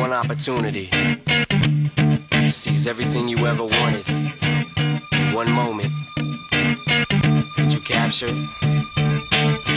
one opportunity to seize everything you ever wanted in one moment. Did you capture it?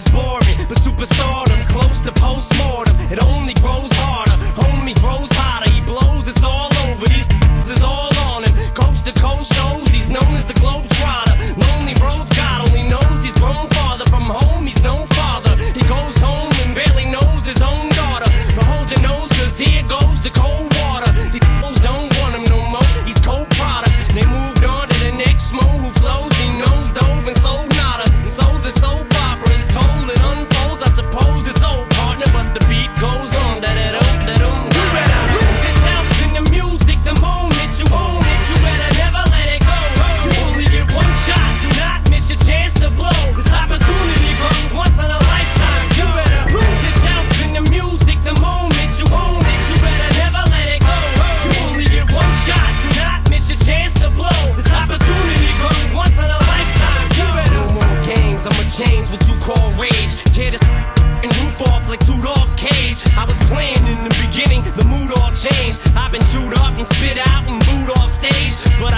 is. names what you call rage. Tear this and roof off like two dogs' cage. I was playing in the beginning, the mood all changed. I've been chewed up and spit out and booed off stage. But